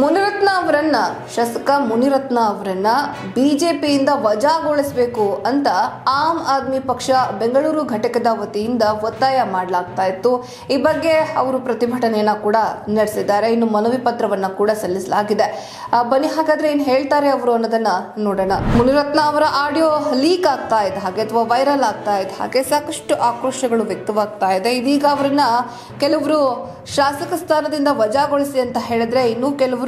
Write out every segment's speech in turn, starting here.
ಮುನಿರತ್ನ ಅವರನ್ನ, ಶಾಸಕ ಮುನಿರತ್ನ ಅವರನ್ನ ಬಿಜೆಪಿಯಿಂದ ವಜಾಗೊಳಿಸಬೇಕು ಅಂತ ಆಮ್ ಆದ್ಮಿ ಪಕ್ಷ ಬೆಂಗಳೂರು ಘಟಕದ ವತಿಯಿಂದ ಒತ್ತಾಯ ಮಾಡಲಾಗ್ತಾ ಇತ್ತು. ಈ ಬಗ್ಗೆ ಅವರು ಪ್ರತಿಭಟನೆಯನ್ನ ಕೂಡ ನಡೆಸಿದ್ದಾರೆ. ಇನ್ನು ಮನವಿ ಪತ್ರವನ್ನ ಕೂಡ ಸಲ್ಲಿಸಲಾಗಿದೆ. ಬನಿ ಬನ್ನಿ, ಹಾಗಾದ್ರೆ ಏನ್ ಹೇಳ್ತಾರೆ ಅವರು ಅನ್ನೋದನ್ನ ನೋಡೋಣ. ಮುನಿರತ್ನ ಅವರ ಆಡಿಯೋ ಲೀಕ್ ಆಗ್ತಾ ಇದೆ ಹಾಗೆ ಅಥವಾ ವೈರಲ್ ಆಗ್ತಾ ಇದೆ ಹಾಗೆ ಸಾಕಷ್ಟು ಆಕ್ರೋಶಗಳು ವ್ಯಕ್ತವಾಗ್ತಾ ಇದೆ. ಇದೀಗ ಅವರನ್ನ ಕೆಲವರು ಶಾಸಕ ಸ್ಥಾನದಿಂದ ವಜಾಗೊಳಿಸಿ ಅಂತ ಹೇಳಿದ್ರೆ ಇನ್ನು ಕೆಲವರು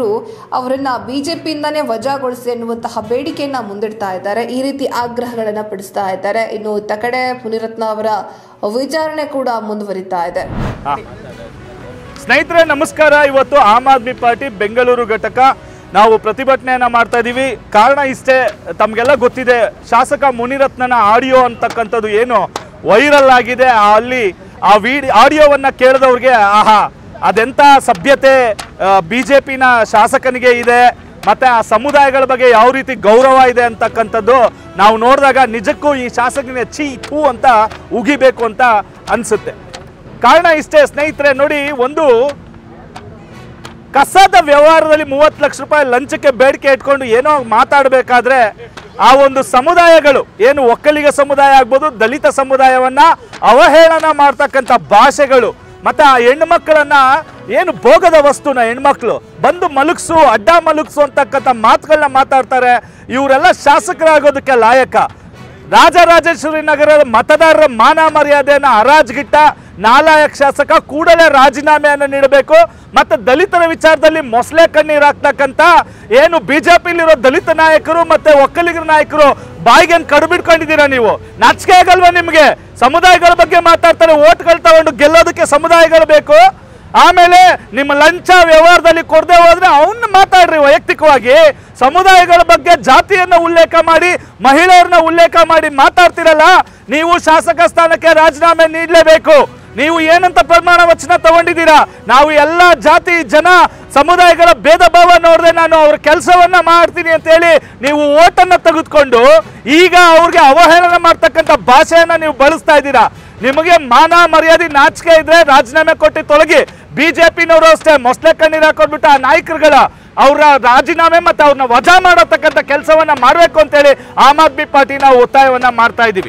ಅವರನ್ನ ಬಿಜೆಪಿಯಿಂದಾನೇ ವಜಾಗೊಳಿಸಿ ಎನ್ನುವಂತಹ ಬೇಡಿಕೆಯನ್ನ ಮುಂದಿಡ್ತಾ ಇದ್ದಾರೆ. ಈ ರೀತಿ ಆಗ್ರಹಗಳನ್ನು ಪಡಿಸ್ತಾ ಇದ್ದಾರೆ. ಇನ್ನು ತಕಡೆ ಪುನಿರತ್ನ ಅವರ ವಿಚಾರಣೆ ಕೂಡ ಮುಂದುವರಿತಾ ಇದೆ. ಸ್ನೇಹಿತರೆ, ನಮಸ್ಕಾರ. ಇವತ್ತು ಆಮ್ ಆದ್ಮಿ ಪಾರ್ಟಿ ಬೆಂಗಳೂರು ಘಟಕ. ನಾವು ಪ್ರತಿಭಟನೆಯನ್ನ ಮಾಡ್ತಾ ಇದೀವಿ. ಕಾರಣ ಇಷ್ಟೇ, ತಮಗೆಲ್ಲ ಗೊತ್ತಿದೆ. ಶಾಸಕ ಮುನಿರತ್ನನ ಆಡಿಯೋ ಅಂತಕ್ಕಂಥದ್ದು ಏನು ವೈರಲ್ ಆಗಿದೆ. ಅಲ್ಲಿ ಆ ವಿಡಿ, ಆಡಿಯೋವನ್ನ ಕೇಳಿದವ್ರಿಗೆ, ಆಹಾ ಅದೆಂತ ಸಭ್ಯತೆ ಬಿ ಜೆ ಪಿನ ಶಾಸಕನಿಗೆ ಇದೆ, ಮತ್ತು ಆ ಸಮುದಾಯಗಳ ಬಗ್ಗೆ ಯಾವ ರೀತಿ ಗೌರವ ಇದೆ ಅಂತಕ್ಕಂಥದ್ದು ನಾವು ನೋಡಿದಾಗ ನಿಜಕ್ಕೂ ಈ ಶಾಸಕನ ಛೀ, ಥೂ ಅಂತ ಉಗಿಬೇಕು ಅಂತ ಅನಿಸುತ್ತೆ. ಕಾರಣ ಇಷ್ಟೇ ಸ್ನೇಹಿತರೆ, ನೋಡಿ ಒಂದು ಕಸದ ವ್ಯವಹಾರದಲ್ಲಿ ಮೂವತ್ತು ಲಕ್ಷ ರೂಪಾಯಿ ಲಂಚಕ್ಕೆ ಬೇಡಿಕೆ ಇಟ್ಕೊಂಡು ಏನೋ ಮಾತಾಡಬೇಕಾದ್ರೆ ಆ ಒಂದು ಸಮುದಾಯಗಳು, ಏನು ಒಕ್ಕಲಿಗ ಸಮುದಾಯ ಆಗ್ಬೋದು ದಲಿತ ಸಮುದಾಯವನ್ನು ಅವಹೇಳನ ಮಾಡ್ತಕ್ಕಂಥ ಭಾಷೆಗಳು ಮತ್ತೆ ಆ ಹೆಣ್ಮಕ್ಳನ್ನ ಏನು ಭೋಗದ ವಸ್ತುನ ಹೆಣ್ಮಕ್ಳು? ಬಂದು ಮಲಗಿಸು, ಅಡ್ಡ ಮಲಗಿಸು ಅಂತಕ್ಕಂಥ ಮಾತುಗಳನ್ನ ಮಾತಾಡ್ತಾರೆ. ಇವರೆಲ್ಲ ಶಾಸಕರಾಗೋದಕ್ಕೆ ಲಾಯಕ. ರಾಜರಾಜೇಶ್ವರಿ ನಗರದ ಮತದಾರರ ಮಾನ ಮರ್ಯಾದೆಯನ್ನು ಹರಾಜ್ಗಿಟ್ಟ ನಾಲಾಯಕ್ ಶಾಸಕ ಕೂಡಲೇ ರಾಜೀನಾಮೆಯನ್ನು ನೀಡಬೇಕು. ಮತ್ತೆ ದಲಿತರ ವಿಚಾರದಲ್ಲಿ ಮೊಸಳೆ ಕಣ್ಣೀರು ಹಾಕ್ತಕ್ಕಂಥ ಏನು ಬಿಜೆಪಿಲಿರೋ ದಲಿತ ನಾಯಕರು ಮತ್ತೆ ಒಕ್ಕಲಿಗರ ನಾಯಕರು ಬಾಯಿಗೆ ಕಡುಬಿಟ್ಕೊಂಡಿದ್ದೀರಾ ನೀವು? ನಾಚಿಕೆ ಆಗಲ್ವಾ ನಿಮಗೆ? ಸಮುದಾಯಗಳ ಬಗ್ಗೆ ಮಾತಾಡ್ತಾರೆ, ಓಟ್ಗಳು ತಗೊಂಡು ಗೆಲ್ಲೋದಕ್ಕೆ ಸಮುದಾಯಗಳು ಬೇಕು. ಆಮೇಲೆ ನಿಮ್ಮ ಲಂಚ ವ್ಯವಹಾರದಲ್ಲಿ ಕೊಡದೆ ಹೋದ್ರೆ ಅವನ್ನ ಮಾತಾಡ್ರಿ ವೈಯಕ್ತಿಕವಾಗಿ. ಸಮುದಾಯಗಳ ಬಗ್ಗೆ ಜಾತಿಯನ್ನ ಉಲ್ಲೇಖ ಮಾಡಿ, ಮಹಿಳೆಯರನ್ನ ಉಲ್ಲೇಖ ಮಾಡಿ ಮಾತಾಡ್ತಿರಲ್ಲ, ನೀವು ಶಾಸಕ ಸ್ಥಾನಕ್ಕೆ ರಾಜೀನಾಮೆ ನೀಡಲೇಬೇಕು. ನೀವು ಏನಂತ ಪ್ರಮಾಣ ವಚನ ತಗೊಂಡಿದ್ದೀರಾ? ನಾವು ಎಲ್ಲ ಜಾತಿ, ಜನ, ಸಮುದಾಯಗಳ ಭೇದ ಭಾವ ನೋಡದೆ ನಾನು ಅವ್ರ ಕೆಲಸವನ್ನ ಮಾಡ್ತೀನಿ ಅಂತ ಹೇಳಿ ನೀವು ಓಟನ್ನ ತೆಗೆದುಕೊಂಡು ಈಗ ಅವ್ರಿಗೆ ಅವಹೇಳನ ಮಾಡ್ತಕ್ಕಂಥ ಭಾಷೆಯನ್ನ ನೀವು ಬಳಸ್ತಾ ಇದ್ದೀರಾ? ನಿಮಗೆ ಮಾನ ಮರ್ಯಾದೆ ನಾಚಿಕೆ ಇದ್ರೆ ರಾಜೀನಾಮೆ ಕೊಟ್ಟು ತೊಲಗಿ. ಬಿಜೆಪಿನವರು ಅಷ್ಟೇ ಮೊಸಳೆ ಕಣ್ಣೀರು ಹಾಕೊಂಡ್ಬಿಟ್ಟು ಆ ನಾಯಕರುಗಳ ಅವರ ರಾಜೀನಾಮೆ ಮತ್ತೆ ಅವ್ರನ್ನ ವಜಾ ಮಾಡತಕ್ಕಂಥ ಕೆಲಸವನ್ನ ಮಾಡಬೇಕು ಅಂತೇಳಿ ಆಮ್ ಆದ್ಮಿ ಪಾರ್ಟಿ ನಾವು ಒತ್ತಾಯವನ್ನ ಮಾಡ್ತಾ ಇದ್ದೀವಿ.